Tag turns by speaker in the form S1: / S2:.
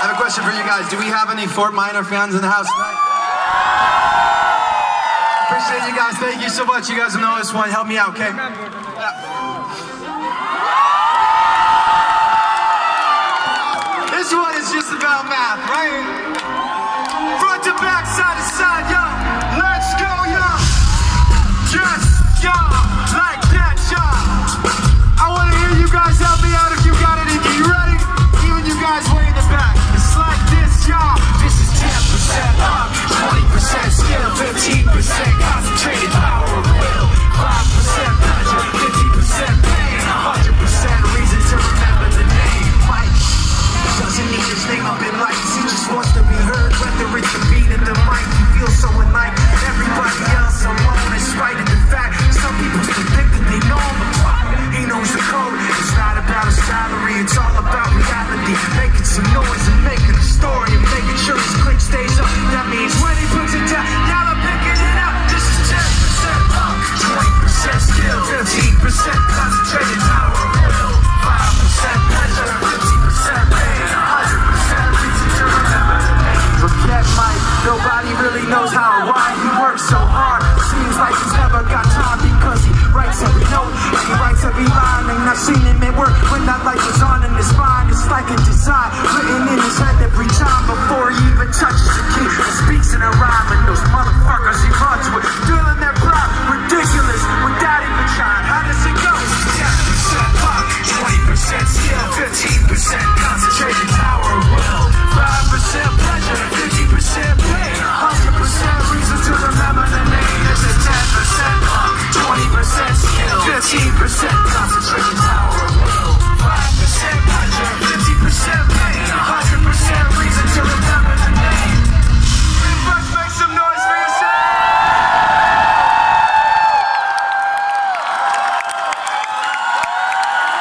S1: I have a question for you guys. Do we have any Fort Minor fans in the house tonight? Appreciate you guys. Thank you so much. You guys know this one. Help me out, okay? Yeah. Nobody really knows how 15%